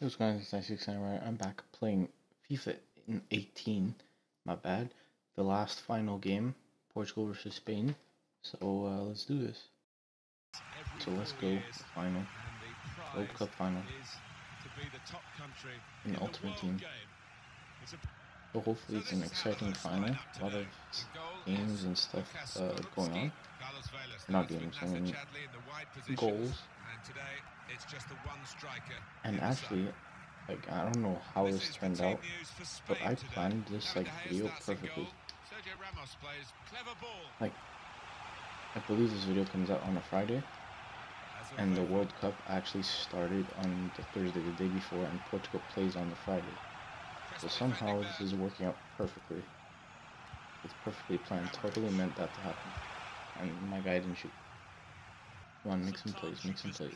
What's going on? It's 96 I'm back playing FIFA in 18. My bad. The last final game, Portugal versus Spain. So uh, let's do this. So let's go. Final. World Cup final. In the Ultimate Team. So hopefully it's an exciting final. A lot of games and stuff uh, going on. Not games, I mean goals. And actually, like I don't know how this turned out, but I planned this like video perfectly. Like, I believe this video comes out on a Friday, and the World Cup actually started on the Thursday, the day before, and Portugal plays on the Friday. So somehow this is working out perfectly. It's perfectly planned. Totally meant that to happen, and my guy didn't shoot. Come on, make some plays, make some plays.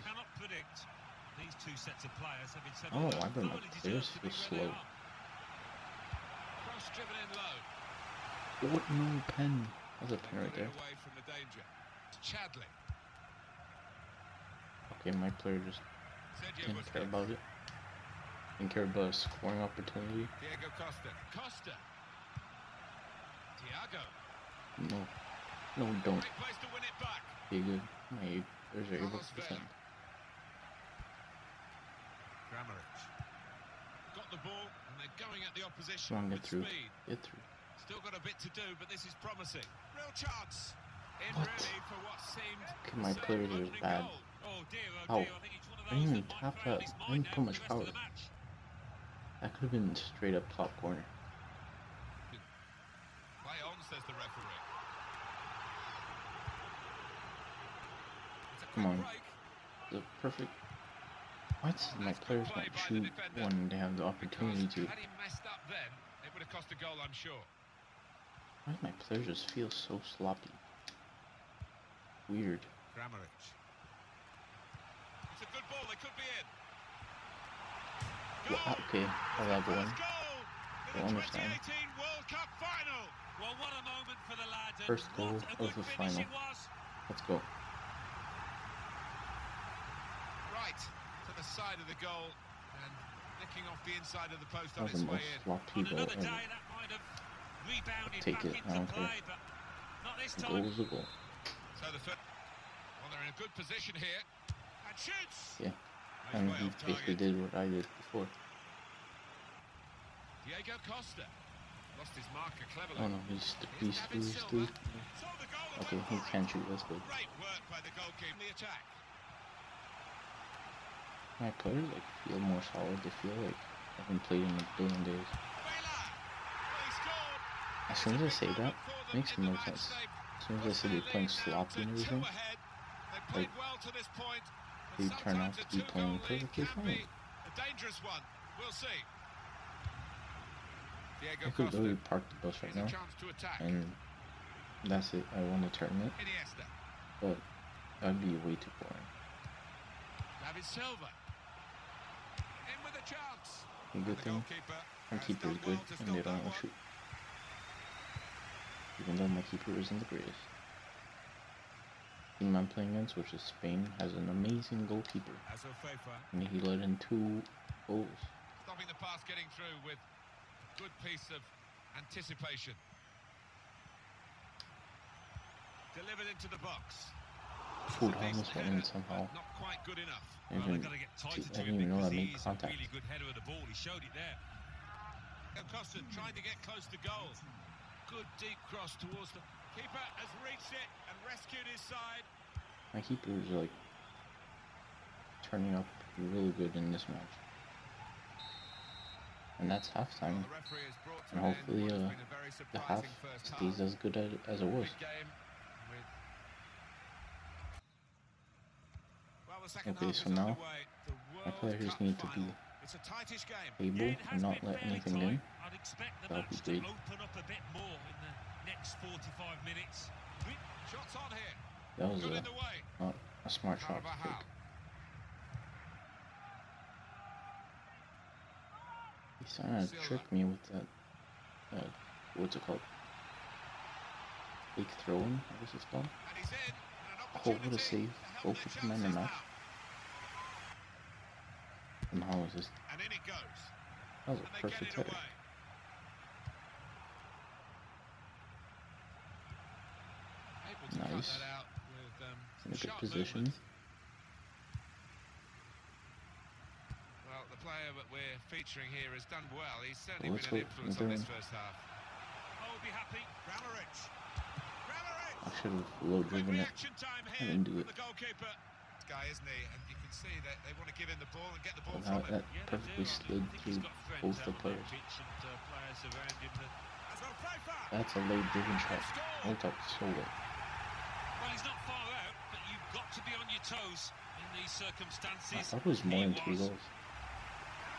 Oh, I bet my players feel slow. What no pen? That's a pen right there. Okay, my player just didn't care about it. Didn't care about a scoring opportunity. Diego Costa. Costa. Thiago. No. No, don't. Great place to win it back. Be good. My players are able to defend. Got the ball and they're going at the opposition Come on, get through. speed. Get through. Still got a bit to do, but this is promising. Real chance. In What? really for what seemed Okay, my players are bad. Oh dear, oh dear. I think it's one of I didn't even tap that. I didn't put much the rest of power. That could have been straight up top corner. Play on, says the referee. It's a Come on. break. The perfect. Why does my players not shoot when they have the opportunity to? Had he messed up then, it would have cost a goal, I'm sure. Why do my players just feel so sloppy? Weird. Kramaric. It's a good ball, they could be in. Well, okay, I got one. I understand. World Cup final. Well, what a moment for the lad. First goal of good the finish final. It was. Let's go. Right to the side of the goal and nicking off the inside of the post on was its way in. On another day, that might have rebounded Take back it, I into don't play, but not this A time. goal is a goal. So the foot. Well, they're in a good position here. And shoots. Yeah. Nice And he basically target. did what I did before. Diego Costa lost his marker cleverly. Oh no, he's st- he's Here's through, David he's Silva. through. Saw the goal and Okay, went he for it. can shoot, that's good. Great work by the goalkeeper. The attack. My players like feel more solid. They feel like I haven't played in a billion days. As soon as I say that, them makes no sense. As soon as I say they're playing sloppy and everything, like, they turn out to be playing perfectly fine. a dangerous one. We'll see. Diego I could literally park the bus right now, and that's it. I won the tournament, but that'd be way too boring. David Silva. In with a chance. A good thing, my keeper is good, and they don't want to shoot. Even though my keeper isn't the greatest. The team I'm playing against, which is Spain, has an amazing goalkeeper, and he let in two goals. stopping the pass getting through with good piece of anticipation. Delivered into the box. Food Decent almost went in somehow. but Not quite good enough. Well, they've didn't, got to get tighter I to didn't him even know because I made contact. really good header of the ball. He showed it there. Costa trying to get close to goal. Good deep cross towards the keeper has reached it and rescued his side. My keeper is like turning up really good in this match. And that's halftime. Well, the referee has brought to And hopefully, uh, been a very The half half. stays as good as, as it was. Big game with well, the second Okay, so now My players need to be final. It's a tightish game. able to not let anything in. I'd expect the That'll be match to great. open up a bit more in the next 45 minutes. Shots on here. That was Good a, in not a smart shot. He's trying to trick me with that, uh, what's it called? Fake throwing, I guess it's called. And he's in. And Oh, what a save. to help Goal their for man of the match. Now. Somehow was this And in it goes. that was a they perfect it away. Able to cut Nice. that out with um, In a good position. movement. Well, the player that we're featuring here has done well. He's certainly let's been an hope influence on this first half. I'll be happy. Kramaric. Kramaric. I should have low driven it. reaction time I here didn't do it. the goalkeeper. This guy, isn't he? And you can see that they want to give him the ball and get the ball from him. that Yeah, perfectly do. I slid through both the on players. pitch and uh, players around him that As well, Pfeiffer. That's a late driven shot. Score. Worked out so well. Well, he's not far out, but you've got to be on your toes in these I circumstances. thought it was more than two goals.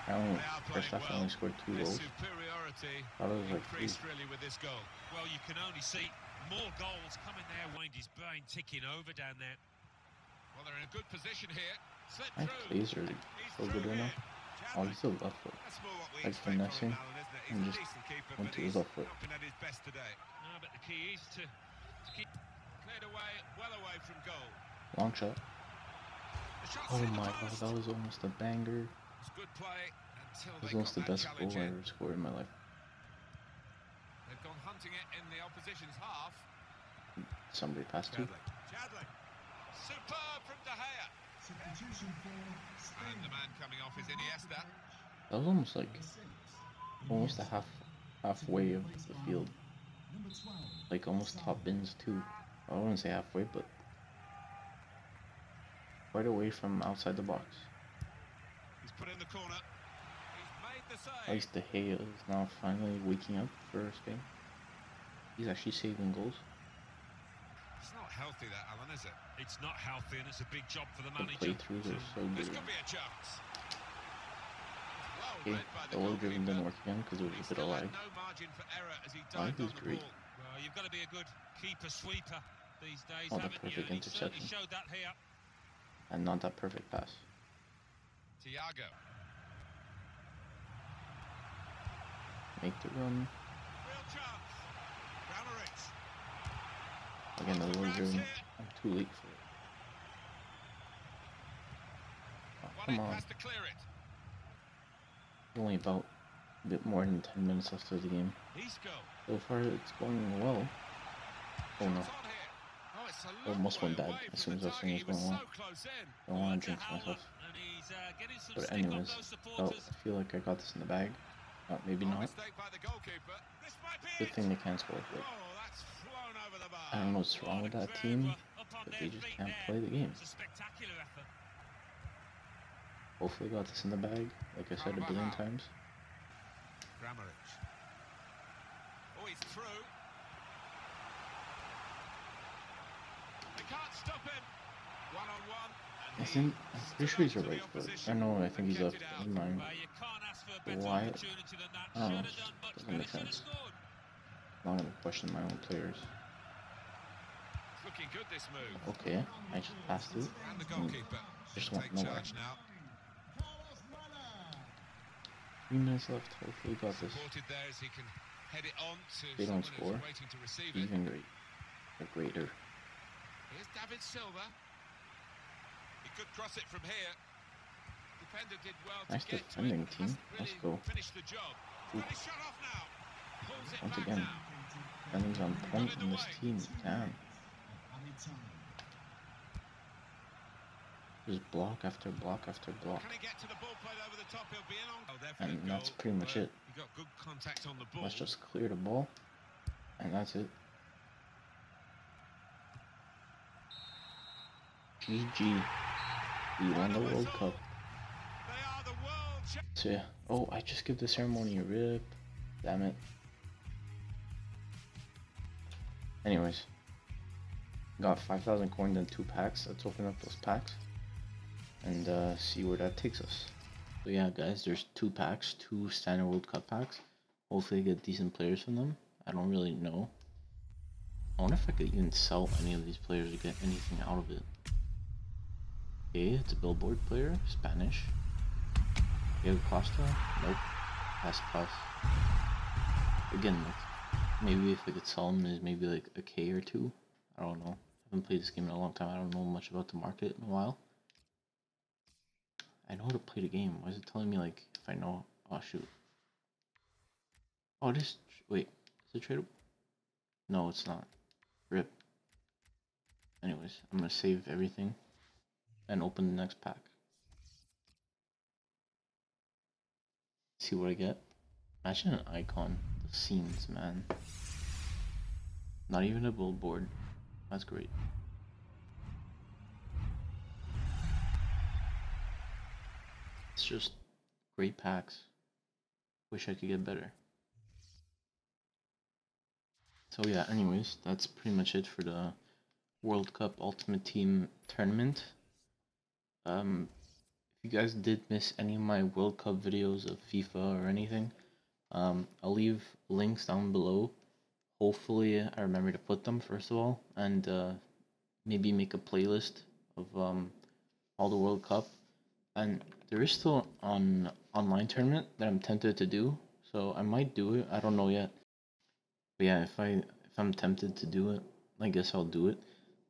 I only They are first playing half I well. only scored two Their goals. superiority Thought it was like three. increased really with this goal. Well, you can only see more goals coming their way. His brain ticking over down there. Well, they're in a good position here. Slip My through. plays are He's so good right here. now. Oh, he's still left foot. That's more what we like expect from finessing him, Alan, isn't it? He's and just decent keeper, went but to his he's left foot. at his best today. No, but the key is to, to keep. Cleared away, well away from goal. Long shot. Oh my god, that was almost a banger. It's good play until It was almost the best goal I ever scored in my life. They've gone hunting it in the opposition's half. Somebody passed to. Chadli. Chadli. Superb from De Gea. And the man coming off is Iniesta. That was almost like almost a half halfway of the field. Like almost top bins too. I wouldn't say halfway, but right away from outside the box. He's put in the corner. He's made the At save. least De Gea is now finally waking up for Spain. He's actually saving goals. It's not healthy, that Alan, is it? It's not healthy, and it's a big job for the The manager. playthroughs are so This could be a chance. Well Okay, read by the the low driven didn't work again because there was a bit still of had lag. no margin for error as he I dived on the great. ball. Well, you've got to be a good keeper sweeper these days, Oh, the haven't you? perfect he interception. showed that here. And not that perfect pass. Thiago. Make the run. Real chance. Kramaric. Again, the Off the low grabs driven. here. I'm too late for it. Oh, come on. has to clear it. Only about a bit more than 10 minutes left of the game. So far, it's going well. Oh no. Shots on here. Oh, it's a long Almost went bad as soon as I seen target. it He was going well. in. Don't Oh, want to jinx myself. Uh, But anyways, oh. I feel like I got this in the bag. Uh, maybe Oh, not. mistake by the goalkeeper. This might be Good thing they can't score. But Oh, that's flown over the bar. I don't know what's wrong with that team, but they just can't play the game. Hopefully, got this in the bag. Like I said a billion times. Oh, he's through. They can't stop him. One on one. I think I'm pretty sure he's a right foot. I know. I think he's left. Never mind. Why-. I don't know, doesn't make sense. Not gonna question my own players. Looking good this move. Okay, I just passed it. And the goalkeeper hmm. Just will went take nowhere. charge now. Three minutes left. Hopefully, got this. There as he can head it on to They don't score. waiting to receive. Even great. Or greater. Here's David Silva. He could cross it from here. Defender did well Nice to get defending to team. Let's go. Finished the job. Ooh. Got off now. Pulls it Once again, now. Defending's on point in this team. Damn. Just block after block after block. Can he get to the ball played over the top? He'll be in on. Definite And that's pretty much it. He got good contact on the ball. Let's just clear the ball. And that's it. GG. We won the World Cup. They are the world champions. So yeah. Oh, I just give the ceremony a rip. Damn it. Anyways. Got 5,000 coins and two packs. Let's open up those packs. And uh, see where that takes us. So yeah, guys, there's two packs. Two standard World Cup packs. Hopefully I get decent players from them. I don't really know. I wonder if I could even sell any of these players to get anything out of it. Okay, it's a billboard player, Spanish. Diego Costa? Nope. Pass plus. Again, like, maybe if I could sell him is maybe like a K or two. I don't know. I haven't played this game in a long time. I don't know much about the market in a while. I know how to play the game. Why is it telling me like if I know? Oh shoot. Oh, this. Wait, is it tradable? No, it's not. Rip. Anyways, I'm gonna save everything and open the next pack. See what I get. Imagine an icon. The scenes, man. Not even a billboard. That's great. It's just great packs. Wish I could get better. So yeah, anyways, that's pretty much it for the World Cup Ultimate Team tournament. Um, if you guys did miss any of my World Cup videos of FIFA or anything, um, I'll leave links down below. Hopefully, I remember to put them first of all, and uh, maybe make a playlist of um, all the World Cup. And there is still an online tournament that I'm tempted to do, so I might do it. I don't know yet. But yeah, if I if I'm tempted to do it, I guess I'll do it.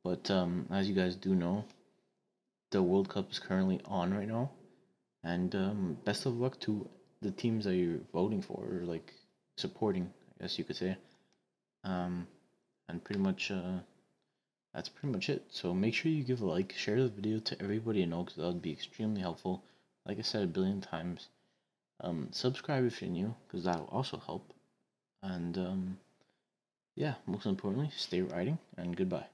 But um, as you guys do know, the World Cup is currently on right now, and um, best of luck to the teams that you're voting for or like supporting, I guess you could say. Um, and pretty much uh, that's pretty much it. So make sure you give a like, share the video to everybody you know because that would be extremely helpful. Like I said a billion times, um, subscribe if you're new because that will also help. And um, yeah, most importantly, stay riding and goodbye.